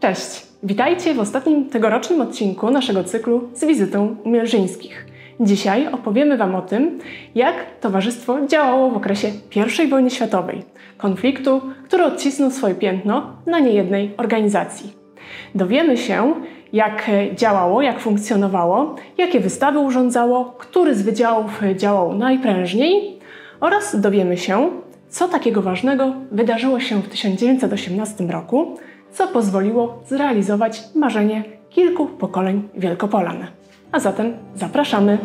Cześć! Witajcie w ostatnim tegorocznym odcinku naszego cyklu z wizytą u Mielżyńskich. Dzisiaj opowiemy Wam o tym, jak towarzystwo działało w okresie I wojny światowej, konfliktu, który odcisnął swoje piętno na niejednej organizacji. Dowiemy się, jak działało, jak funkcjonowało, jakie wystawy urządzało, który z wydziałów działał najprężniej oraz dowiemy się, co takiego ważnego wydarzyło się w 1918 roku, co pozwoliło zrealizować marzenie kilku pokoleń Wielkopolan. A zatem zapraszamy!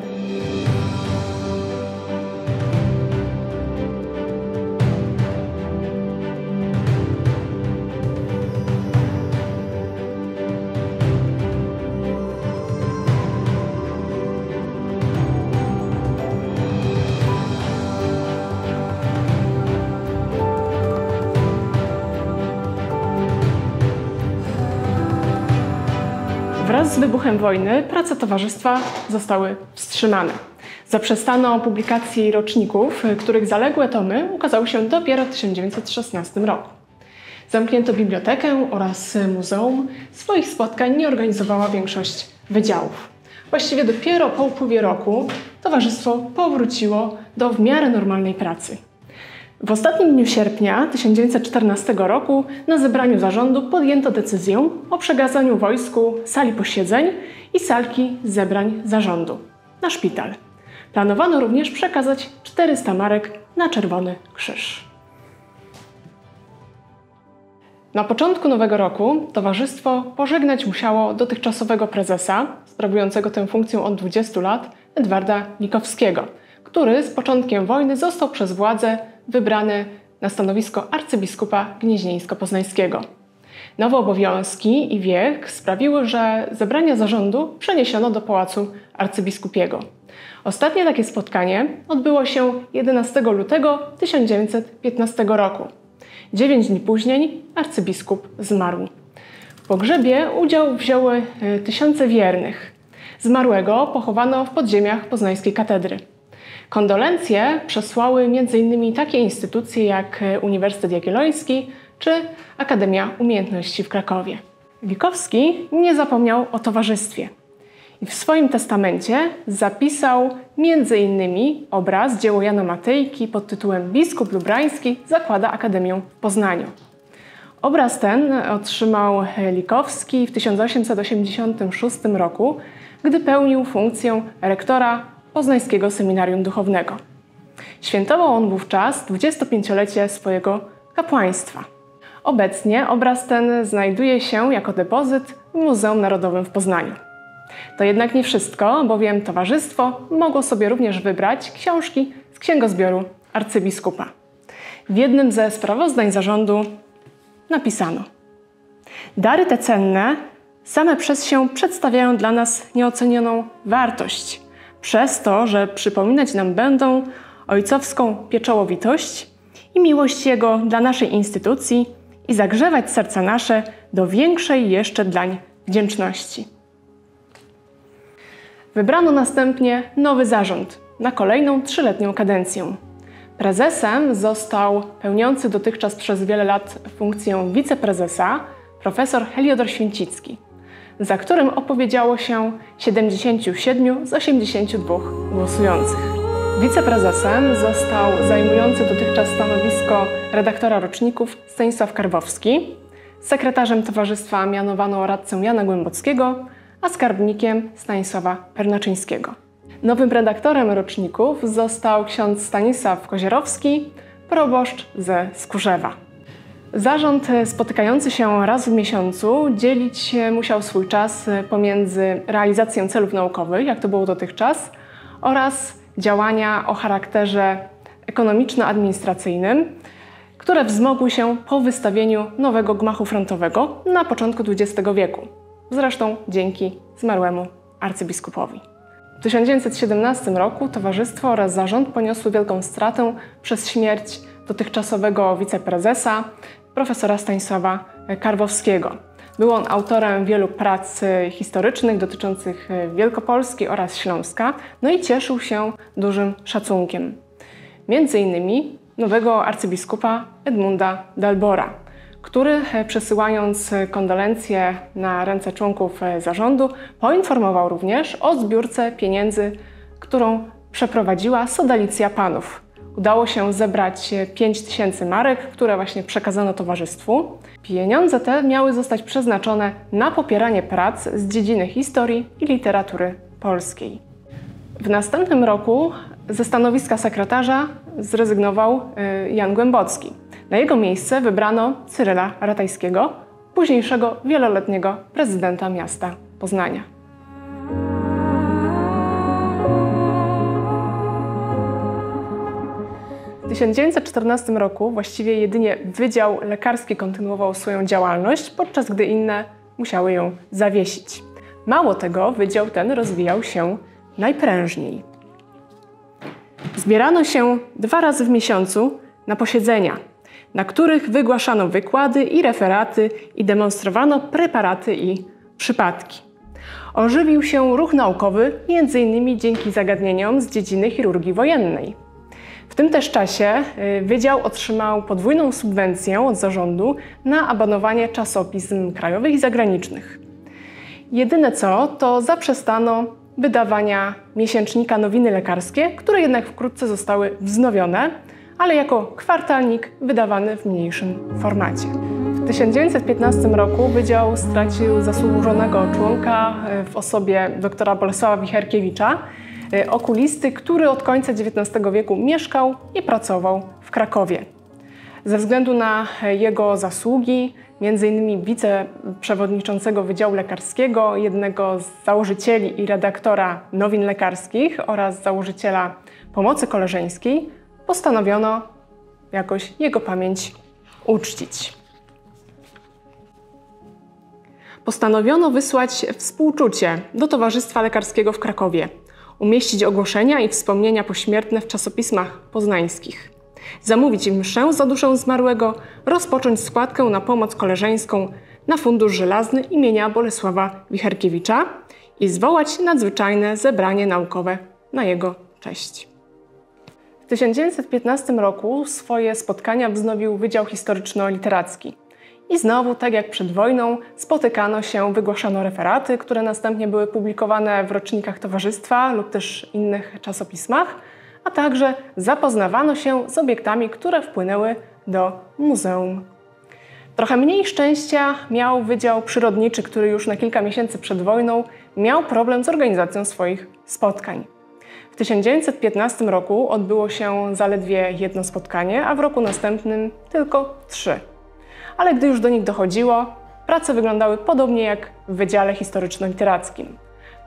Z wybuchem wojny prace towarzystwa zostały wstrzymane. Zaprzestano publikacji roczników, których zaległe tomy ukazały się dopiero w 1916 roku. Zamknięto bibliotekę oraz muzeum. Swoich spotkań nie organizowała większość wydziałów. Właściwie dopiero po upływie roku towarzystwo powróciło do w miarę normalnej pracy. W ostatnim dniu sierpnia 1914 roku na zebraniu zarządu podjęto decyzję o przekazaniu wojsku sali posiedzeń i salki zebrań zarządu na szpital. Planowano również przekazać 400 marek na Czerwony Krzyż. Na początku nowego roku towarzystwo pożegnać musiało dotychczasowego prezesa, sprawującego tę funkcję od 20 lat, Edwarda Nikowskiego, który z początkiem wojny został przez władze wybrany na stanowisko arcybiskupa gnieźnieńsko-poznańskiego. Nowe obowiązki i wiek sprawiły, że zebranie zarządu przeniesiono do Pałacu Arcybiskupiego. Ostatnie takie spotkanie odbyło się 11 lutego 1915 roku. Dziewięć dni później arcybiskup zmarł. W pogrzebie udział wzięły e, tysiące wiernych. Zmarłego pochowano w podziemiach poznańskiej katedry. Kondolencje przesłały m.in. takie instytucje jak Uniwersytet Jagielloński czy Akademia Umiejętności w Krakowie. Wikowski nie zapomniał o towarzystwie i w swoim testamencie zapisał m.in. obraz dzieło Jana Matejki pod tytułem Biskup Lubrański zakłada Akademię w Poznaniu. Obraz ten otrzymał Likowski w 1886 roku, gdy pełnił funkcję rektora Poznańskiego Seminarium Duchownego. Świętował on wówczas 25-lecie swojego kapłaństwa. Obecnie obraz ten znajduje się jako depozyt w Muzeum Narodowym w Poznaniu. To jednak nie wszystko, bowiem towarzystwo mogło sobie również wybrać książki z księgozbioru arcybiskupa. W jednym ze sprawozdań zarządu napisano: Dary te cenne same przez się przedstawiają dla nas nieocenioną wartość przez to, że przypominać nam będą ojcowską pieczołowitość i miłość Jego dla naszej instytucji i zagrzewać serca nasze do większej jeszcze dlań wdzięczności. Wybrano następnie nowy zarząd na kolejną trzyletnią kadencję. Prezesem został pełniący dotychczas przez wiele lat funkcję wiceprezesa profesor Heliodor Święcicki za którym opowiedziało się 77 z 82 głosujących. Wiceprezesem został zajmujący dotychczas stanowisko redaktora roczników Stanisław Karwowski, sekretarzem towarzystwa mianowano radcę Jana Głębockiego, a skarbnikiem Stanisława Pernaczyńskiego. Nowym redaktorem roczników został ksiądz Stanisław Kozierowski, proboszcz ze Skórzewa. Zarząd spotykający się raz w miesiącu dzielić musiał swój czas pomiędzy realizacją celów naukowych, jak to było dotychczas, oraz działania o charakterze ekonomiczno-administracyjnym, które wzmogły się po wystawieniu nowego gmachu frontowego na początku XX wieku. Zresztą dzięki zmarłemu arcybiskupowi. W 1917 roku towarzystwo oraz zarząd poniosły wielką stratę przez śmierć dotychczasowego wiceprezesa, profesora Stanisława Karwowskiego. Był on autorem wielu prac historycznych dotyczących Wielkopolski oraz Śląska, no i cieszył się dużym szacunkiem. Między innymi nowego arcybiskupa Edmunda Dalbora, który przesyłając kondolencje na ręce członków zarządu, poinformował również o zbiórce pieniędzy, którą przeprowadziła Sodalicja Panów. Udało się zebrać 5 tysięcy marek, które właśnie przekazano towarzystwu. Pieniądze te miały zostać przeznaczone na popieranie prac z dziedziny historii i literatury polskiej. W następnym roku ze stanowiska sekretarza zrezygnował y, Jan Głębocki. Na jego miejsce wybrano Cyryla Ratajskiego, późniejszego wieloletniego prezydenta miasta Poznania. 1914 roku właściwie jedynie Wydział Lekarski kontynuował swoją działalność, podczas gdy inne musiały ją zawiesić. Mało tego, wydział ten rozwijał się najprężniej. Zbierano się dwa razy w miesiącu na posiedzenia, na których wygłaszano wykłady i referaty i demonstrowano preparaty i przypadki. Ożywił się ruch naukowy m.in. dzięki zagadnieniom z dziedziny chirurgii wojennej. W tym też czasie y, Wydział otrzymał podwójną subwencję od zarządu na abanowanie czasopism krajowych i zagranicznych. Jedyne co, to zaprzestano wydawania miesięcznika Nowiny Lekarskie, które jednak wkrótce zostały wznowione, ale jako kwartalnik wydawany w mniejszym formacie. W 1915 roku Wydział stracił zasłużonego członka y, w osobie doktora Bolesława Wicherkiewicza, okulisty, który od końca XIX wieku mieszkał i pracował w Krakowie. Ze względu na jego zasługi, m.in. wiceprzewodniczącego Wydziału Lekarskiego, jednego z założycieli i redaktora nowin lekarskich oraz założyciela pomocy koleżeńskiej, postanowiono jakoś jego pamięć uczcić. Postanowiono wysłać współczucie do Towarzystwa Lekarskiego w Krakowie umieścić ogłoszenia i wspomnienia pośmiertne w czasopismach poznańskich, zamówić im mszę za duszę zmarłego, rozpocząć składkę na pomoc koleżeńską na Fundusz Żelazny imienia Bolesława Wicherkiewicza i zwołać nadzwyczajne zebranie naukowe na jego cześć. W 1915 roku swoje spotkania wznowił Wydział Historyczno-Literacki – i znowu, tak jak przed wojną, spotykano się, wygłaszano referaty, które następnie były publikowane w rocznikach towarzystwa lub też innych czasopismach, a także zapoznawano się z obiektami, które wpłynęły do muzeum. Trochę mniej szczęścia miał Wydział Przyrodniczy, który już na kilka miesięcy przed wojną miał problem z organizacją swoich spotkań. W 1915 roku odbyło się zaledwie jedno spotkanie, a w roku następnym tylko trzy ale gdy już do nich dochodziło, prace wyglądały podobnie jak w Wydziale Historyczno-Literackim.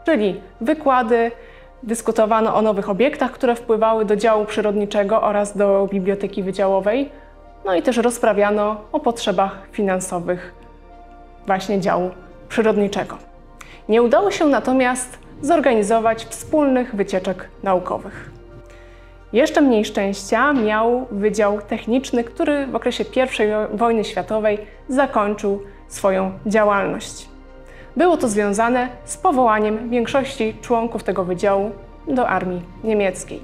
Czyli wykłady, dyskutowano o nowych obiektach, które wpływały do działu przyrodniczego oraz do biblioteki wydziałowej, no i też rozprawiano o potrzebach finansowych właśnie działu przyrodniczego. Nie udało się natomiast zorganizować wspólnych wycieczek naukowych. Jeszcze mniej szczęścia miał Wydział Techniczny, który w okresie I wojny światowej zakończył swoją działalność. Było to związane z powołaniem większości członków tego wydziału do armii niemieckiej.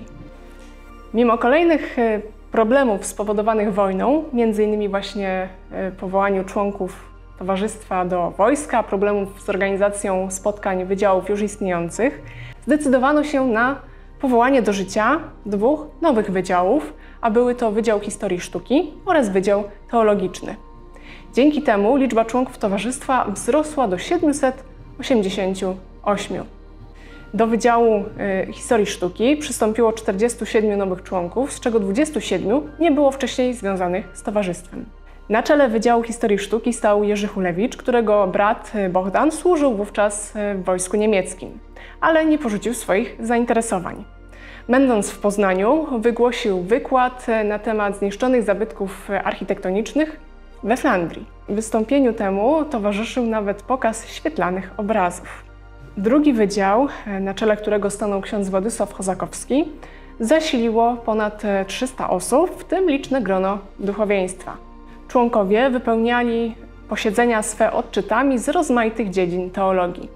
Mimo kolejnych e, problemów spowodowanych wojną, m.in. właśnie e, powołaniu członków towarzystwa do wojska, problemów z organizacją spotkań wydziałów już istniejących, zdecydowano się na powołanie do życia dwóch nowych wydziałów, a były to Wydział Historii Sztuki oraz Wydział Teologiczny. Dzięki temu liczba członków towarzystwa wzrosła do 788. Do Wydziału y, Historii Sztuki przystąpiło 47 nowych członków, z czego 27 nie było wcześniej związanych z towarzystwem. Na czele Wydziału Historii Sztuki stał Jerzy Hulewicz, którego brat y, Bohdan służył wówczas y, w wojsku niemieckim, ale nie porzucił swoich zainteresowań. Będąc w Poznaniu, wygłosił wykład na temat zniszczonych zabytków architektonicznych we Flandrii. Wystąpieniu temu towarzyszył nawet pokaz świetlanych obrazów. Drugi wydział, na czele którego stanął ksiądz Władysław Chozakowski, zasiliło ponad 300 osób, w tym liczne grono duchowieństwa. Członkowie wypełniali posiedzenia swe odczytami z rozmaitych dziedzin teologii.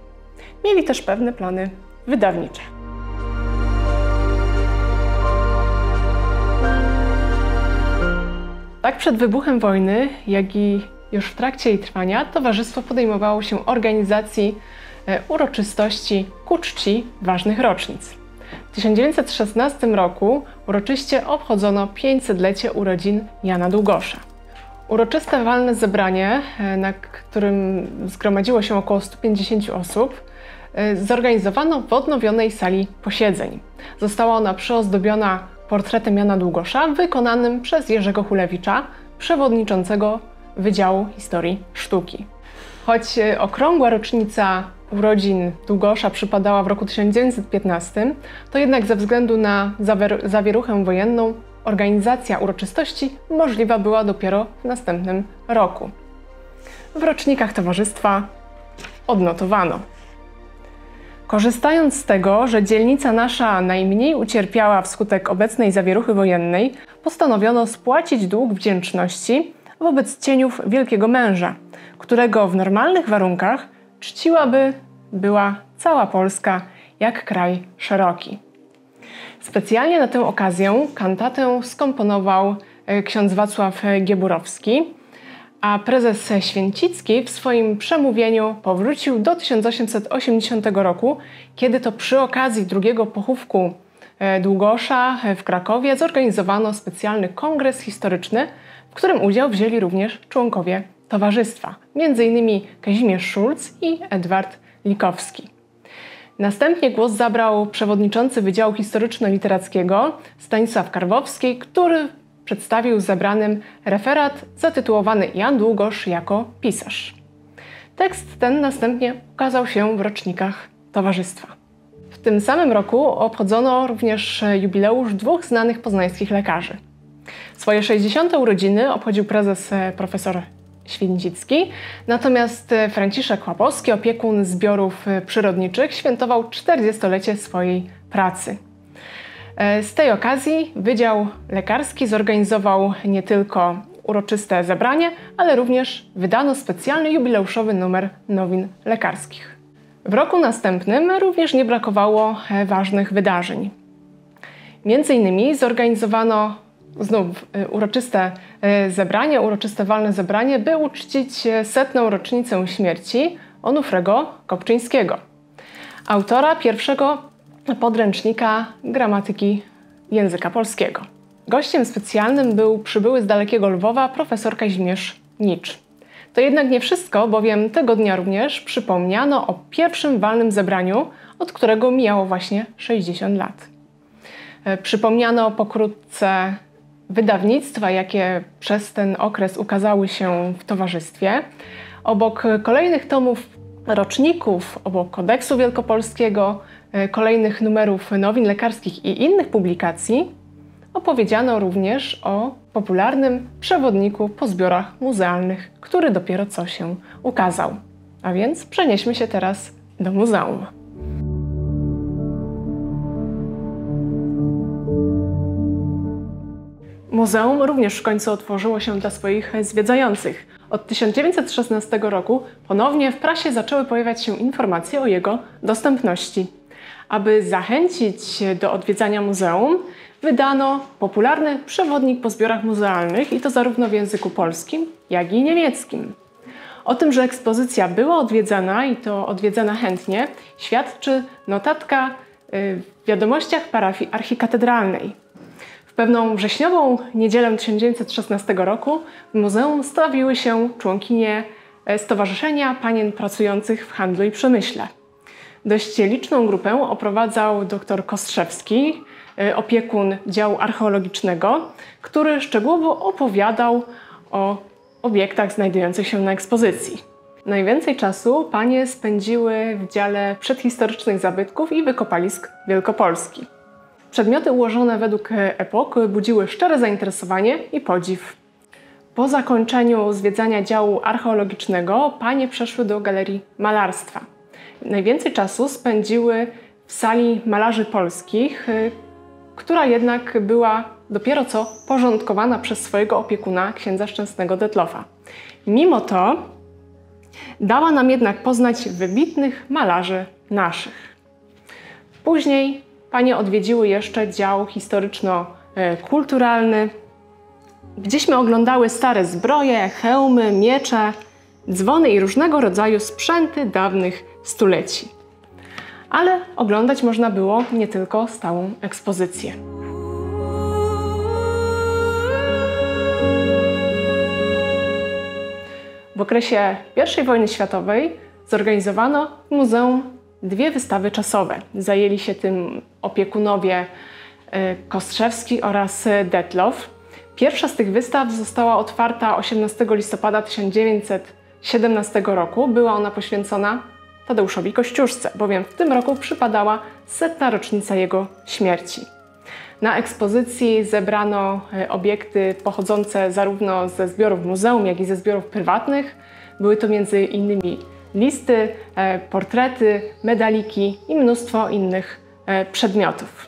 Mieli też pewne plany wydawnicze. Tak przed wybuchem wojny, jak i Już w trakcie jej trwania towarzystwo podejmowało się organizacji e, uroczystości ku czci ważnych rocznic. W 1916 roku uroczyście obchodzono 500-lecie urodzin Jana Długosza. Uroczyste walne zebranie, e, na którym zgromadziło się około 150 osób, e, zorganizowano w odnowionej sali posiedzeń. Została ona przyozdobiona portretem Jana Długosza, wykonanym przez Jerzego Hulewicza, przewodniczącego Wydziału Historii Sztuki. Choć e, okrągła rocznica urodzin Długosza przypadała w roku 1915, to jednak ze względu na zawieruchę wojenną organizacja uroczystości możliwa była dopiero w następnym roku. W rocznikach towarzystwa odnotowano. Korzystając z tego, że dzielnica nasza najmniej ucierpiała wskutek obecnej zawieruchy wojennej, postanowiono spłacić dług wdzięczności wobec cieniów wielkiego męża, którego w normalnych warunkach czciłaby była cała Polska jak kraj szeroki. Specjalnie na tę okazję kantatę skomponował e, ksiądz Wacław Gieburowski, a prezes Święcicki w swoim przemówieniu powrócił do 1880 roku, kiedy to przy okazji drugiego pochówku e, Długosza w Krakowie zorganizowano specjalny kongres historyczny, w którym udział wzięli również członkowie towarzystwa, m.in. Kazimierz Szulc i Edward Likowski. Następnie głos zabrał przewodniczący Wydziału Historyczno-Literackiego Stanisław Karwowski, który przedstawił zebranym referat zatytułowany Jan Długosz jako pisarz. Tekst ten następnie ukazał się w rocznikach towarzystwa. W tym samym roku obchodzono również jubileusz dwóch znanych poznańskich lekarzy. Swoje 60. urodziny obchodził prezes profesor Święcicki, natomiast e, Franciszek Łapowski, opiekun zbiorów e, przyrodniczych, świętował 40-lecie swojej pracy. E, z tej okazji Wydział Lekarski zorganizował nie tylko uroczyste zebranie, ale również wydano specjalny jubileuszowy numer nowin lekarskich. W roku następnym również nie brakowało ważnych wydarzeń. Między innymi zorganizowano znów y, uroczyste zebranie, uroczyste walne zebranie, by uczcić setną rocznicę śmierci Onufrego Kopczyńskiego, autora pierwszego podręcznika gramatyki języka polskiego. Gościem specjalnym był przybyły z dalekiego Lwowa profesor Kazimierz Nicz. To jednak nie wszystko, bowiem tego dnia również przypomniano o pierwszym walnym zebraniu, od którego mijało właśnie 60 lat. E, przypomniano pokrótce wydawnictwa, jakie przez ten okres ukazały się w towarzystwie. Obok kolejnych tomów roczników, obok Kodeksu Wielkopolskiego, kolejnych numerów nowin lekarskich i innych publikacji, opowiedziano również o popularnym przewodniku po zbiorach muzealnych, który dopiero co się ukazał. A więc przenieśmy się teraz do muzeum. Muzeum również w końcu otworzyło się dla swoich zwiedzających. Od 1916 roku ponownie w prasie zaczęły pojawiać się informacje o jego dostępności. Aby zachęcić do odwiedzania muzeum, wydano popularny przewodnik po zbiorach muzealnych i to zarówno w języku polskim, jak i niemieckim. O tym, że ekspozycja była odwiedzana i to odwiedzana chętnie, świadczy notatka y, w wiadomościach parafii archikatedralnej pewną wrześniową niedzielę 1916 roku w muzeum stawiły się członkinie e, Stowarzyszenia Panien Pracujących w Handlu i Przemyśle. Dość liczną grupę oprowadzał dr Kostrzewski, e, opiekun działu archeologicznego, który szczegółowo opowiadał o obiektach znajdujących się na ekspozycji. Najwięcej czasu panie spędziły w dziale przedhistorycznych zabytków i wykopalisk Wielkopolski. Przedmioty ułożone według epok budziły szczere zainteresowanie i podziw. Po zakończeniu zwiedzania działu archeologicznego panie przeszły do galerii malarstwa. Najwięcej czasu spędziły w sali malarzy polskich, y, która jednak była dopiero co porządkowana przez swojego opiekuna, księdza Szczęsnego Detlofa. Mimo to dała nam jednak poznać wybitnych malarzy naszych. Później Panie odwiedziły jeszcze dział historyczno-kulturalny, gdzieśmy oglądały stare zbroje, hełmy, miecze, dzwony i różnego rodzaju sprzęty dawnych stuleci. Ale oglądać można było nie tylko stałą ekspozycję. W okresie I wojny światowej zorganizowano w muzeum dwie wystawy czasowe. Zajęli się tym opiekunowie e, Kostrzewski oraz Detlow. Pierwsza z tych wystaw została otwarta 18 listopada 1917 roku. Była ona poświęcona Tadeuszowi Kościuszce, bowiem w tym roku przypadała setna rocznica jego śmierci. Na ekspozycji zebrano e, obiekty pochodzące zarówno ze zbiorów muzeum, jak i ze zbiorów prywatnych. Były to między innymi listy, e, portrety, medaliki i mnóstwo innych e, przedmiotów.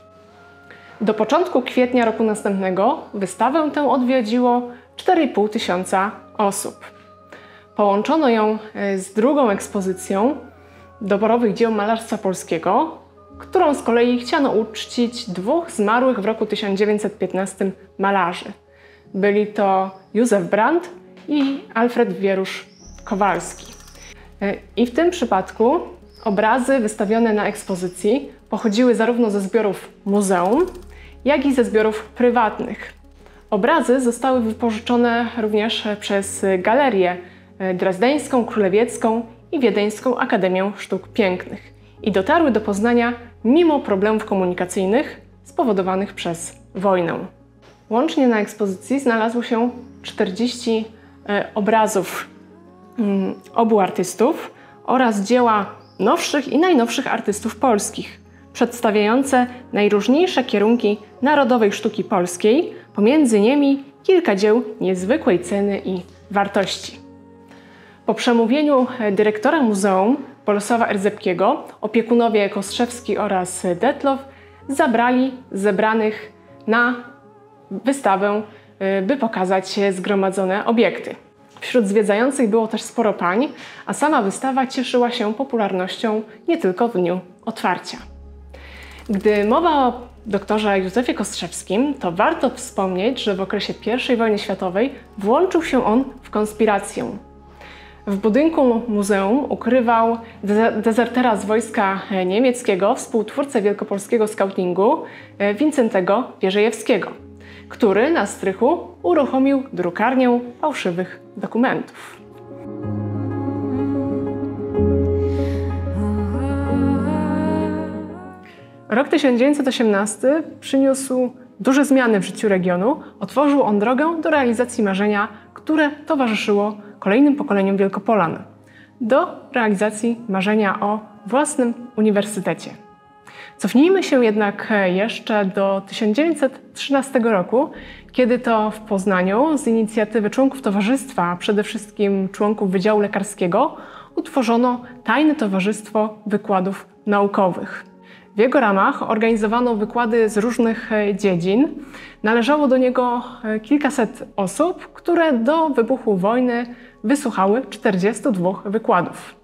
Do początku kwietnia roku następnego wystawę tę odwiedziło 4,5 tysiąca osób. Połączono ją z drugą ekspozycją doborowych dzieł malarstwa polskiego, którą z kolei chciano uczcić dwóch zmarłych w roku 1915 malarzy. Byli to Józef Brandt i Alfred Wierusz Kowalski. I w tym przypadku obrazy wystawione na ekspozycji pochodziły zarówno ze zbiorów muzeum, jak i ze zbiorów prywatnych. Obrazy zostały wypożyczone również przez galerię drezdeńską, królewiecką i wiedeńską Akademię Sztuk Pięknych i dotarły do Poznania mimo problemów komunikacyjnych spowodowanych przez wojnę. Łącznie na ekspozycji znalazło się 40 e, obrazów mm, obu artystów oraz dzieła nowszych i najnowszych artystów polskich, przedstawiające najróżniejsze kierunki narodowej sztuki polskiej, pomiędzy nimi kilka dzieł niezwykłej ceny i wartości. Po przemówieniu e, dyrektora muzeum Bolesława Erzepkiego opiekunowie Kostrzewski oraz Detlow zabrali zebranych na wystawę, y, by pokazać zgromadzone obiekty. Wśród zwiedzających było też sporo pań, a sama wystawa cieszyła się popularnością nie tylko w dniu otwarcia. Gdy mowa o doktorze Józefie Kostrzewskim, to warto wspomnieć, że w okresie I wojny światowej włączył się on w konspirację w budynku muzeum ukrywał dezertera z wojska niemieckiego, współtwórcę wielkopolskiego skautingu e, Wincentego Wierzejewskiego, który na strychu uruchomił drukarnię fałszywych dokumentów. Rok 1918 przyniósł duże zmiany w życiu regionu. Otworzył on drogę do realizacji marzenia, które towarzyszyło kolejnym pokoleniom Wielkopolan do realizacji marzenia o własnym uniwersytecie. Cofnijmy się jednak jeszcze do 1913 roku, kiedy to w Poznaniu z inicjatywy członków towarzystwa, przede wszystkim członków Wydziału Lekarskiego, utworzono Tajne Towarzystwo Wykładów Naukowych. W jego ramach organizowano wykłady z różnych dziedzin. Należało do niego kilkaset osób, które do wybuchu wojny wysłuchały 42 wykładów.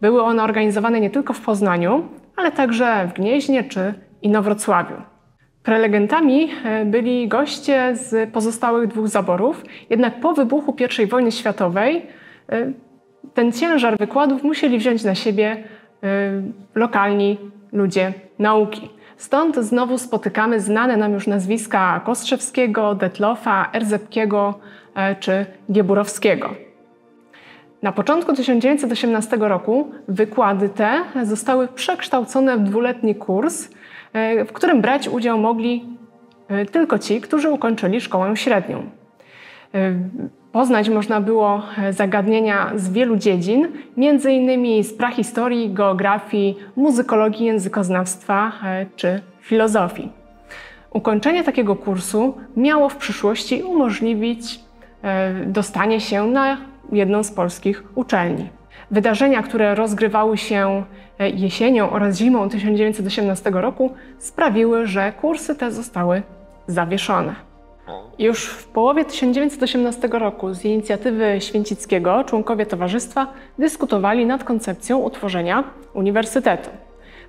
Były one organizowane nie tylko w Poznaniu, ale także w Gnieźnie czy Inowrocławiu. Prelegentami e, byli goście z pozostałych dwóch zaborów, jednak po wybuchu I wojny światowej ten ciężar wykładów musieli wziąć na siebie lokalni ludzie nauki. Stąd znowu spotykamy znane nam już nazwiska Kostrzewskiego, Detlofa, Erzepkiego e, czy Gieburowskiego. Na początku 1918 roku wykłady te zostały przekształcone w dwuletni kurs, e, w którym brać udział mogli e, tylko ci, którzy ukończyli szkołę średnią. Poznać można było e, zagadnienia z wielu dziedzin, innymi z prahistorii, geografii, muzykologii, językoznawstwa e, czy filozofii. Ukończenie takiego kursu miało w przyszłości umożliwić e, dostanie się na jedną z polskich uczelni. Wydarzenia, które rozgrywały się jesienią oraz zimą 1918 roku, sprawiły, że kursy te zostały zawieszone. Już w połowie 1918 roku z inicjatywy Święcickiego członkowie towarzystwa dyskutowali nad koncepcją utworzenia uniwersytetu.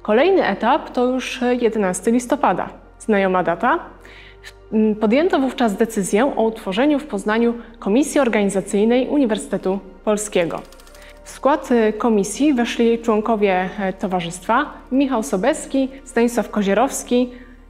Kolejny etap to już 11 listopada. Znajoma data? Mm, podjęto wówczas decyzję o utworzeniu w Poznaniu Komisji Organizacyjnej Uniwersytetu Polskiego. W skład y, komisji weszli członkowie e, towarzystwa Michał Sobeski, Stanisław Kozierowski,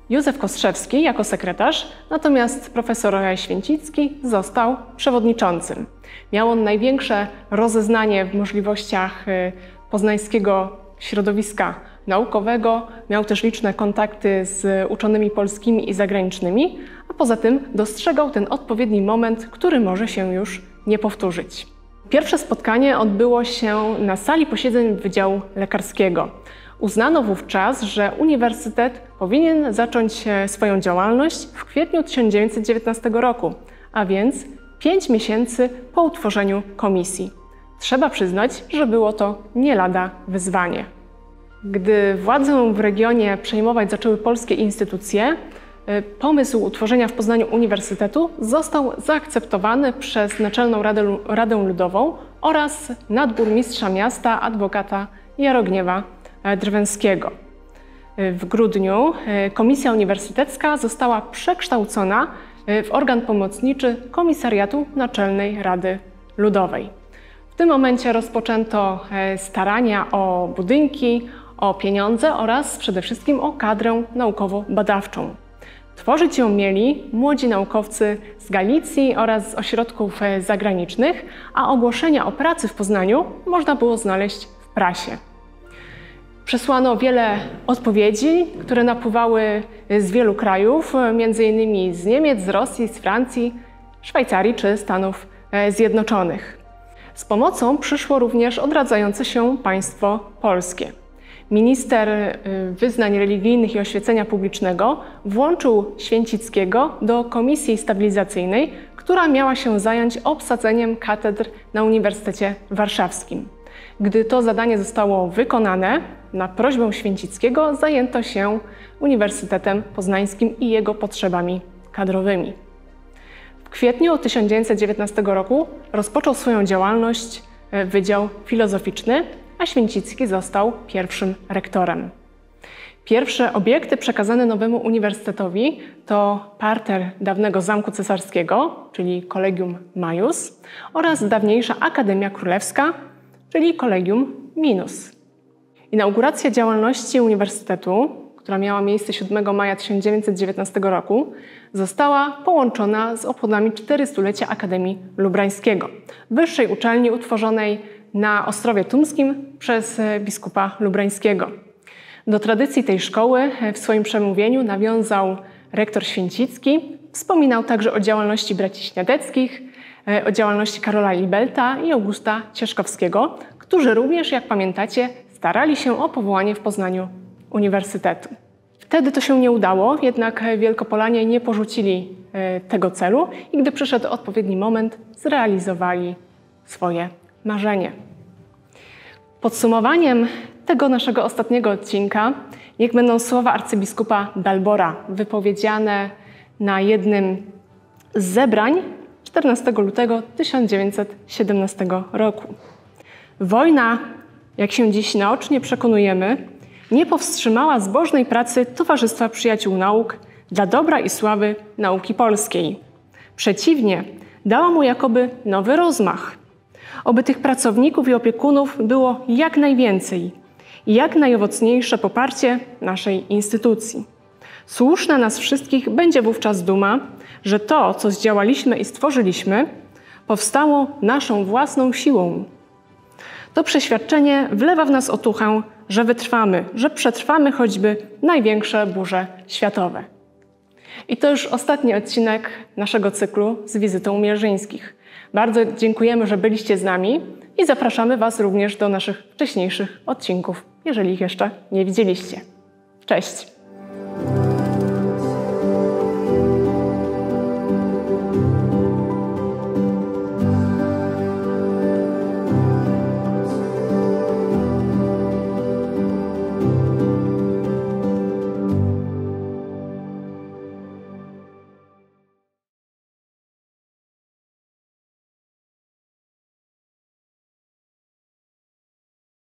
Józef Kostrzewski jako sekretarz, natomiast profesor Święcicki został przewodniczącym. Miał on największe rozeznanie w możliwościach y, poznańskiego środowiska naukowego, miał też liczne kontakty z uczonymi polskimi i zagranicznymi, a poza tym dostrzegał ten odpowiedni moment, który może się już nie powtórzyć. Pierwsze spotkanie odbyło się na sali posiedzeń Wydziału Lekarskiego. Uznano wówczas, że uniwersytet powinien zacząć swoją działalność w kwietniu 1919 roku, a więc pięć miesięcy po utworzeniu komisji. Trzeba przyznać, że było to nie lada wyzwanie. Gdy władzę w regionie przejmować zaczęły polskie instytucje, y, pomysł utworzenia w Poznaniu Uniwersytetu został zaakceptowany przez Naczelną Radę, Radę Ludową oraz nadburmistrza miasta, adwokata Jarogniewa e, Drwęskiego. Y, w grudniu y, Komisja Uniwersytecka została przekształcona w organ pomocniczy Komisariatu Naczelnej Rady Ludowej. W tym momencie rozpoczęto e, starania o budynki, o pieniądze oraz przede wszystkim o kadrę naukowo-badawczą. Tworzyć ją mieli młodzi naukowcy z Galicji oraz z ośrodków e, zagranicznych, a ogłoszenia o pracy w Poznaniu można było znaleźć w prasie. Przesłano wiele odpowiedzi, które napływały z wielu krajów, m.in. z Niemiec, z Rosji, z Francji, Szwajcarii czy Stanów e, Zjednoczonych. Z pomocą przyszło również odradzające się państwo polskie. Minister y, Wyznań Religijnych i Oświecenia Publicznego włączył Święcickiego do komisji stabilizacyjnej, która miała się zająć obsadzeniem katedr na Uniwersytecie Warszawskim. Gdy to zadanie zostało wykonane, na prośbę Święcickiego zajęto się Uniwersytetem Poznańskim i jego potrzebami kadrowymi. W kwietniu 1919 roku rozpoczął swoją działalność y, Wydział Filozoficzny, a Święcicki został pierwszym rektorem. Pierwsze obiekty przekazane nowemu uniwersytetowi to parter dawnego Zamku Cesarskiego, czyli Collegium Majus, oraz dawniejsza Akademia Królewska, czyli Collegium Minus. Inauguracja działalności uniwersytetu, która miała miejsce 7 maja 1919 roku, została połączona z obchodami 400-lecia Akademii Lubrańskiego, wyższej uczelni utworzonej na Ostrowie Tumskim przez e, biskupa lubrańskiego. Do tradycji tej szkoły e, w swoim przemówieniu nawiązał rektor Święcicki. Wspominał także o działalności braci Śniadeckich, e, o działalności Karola Libelta i Augusta Cieszkowskiego, którzy również, jak pamiętacie, starali się o powołanie w Poznaniu uniwersytetu. Wtedy to się nie udało, jednak Wielkopolanie nie porzucili tego celu i gdy przyszedł odpowiedni moment, zrealizowali swoje marzenie. Podsumowaniem tego naszego ostatniego odcinka niech będą słowa arcybiskupa Dalbora, wypowiedziane na jednym z zebrań 14 lutego 1917 roku. Wojna, jak się dziś naocznie przekonujemy, nie powstrzymała zbożnej pracy Towarzystwa Przyjaciół Nauk dla dobra i sławy nauki polskiej. Przeciwnie, dała mu jakoby nowy rozmach – Oby tych pracowników i opiekunów było jak najwięcej i jak najowocniejsze poparcie naszej instytucji. Słuszna nas wszystkich będzie wówczas duma, że to, co zdziałaliśmy i stworzyliśmy, powstało naszą własną siłą. To przeświadczenie wlewa w nas otuchę, że wytrwamy, że przetrwamy choćby największe burze światowe. I to już ostatni odcinek naszego cyklu z wizytą Mierzyńskich. Bardzo dziękujemy, że byliście z nami i zapraszamy Was również do naszych wcześniejszych odcinków, jeżeli ich jeszcze nie widzieliście. Cześć!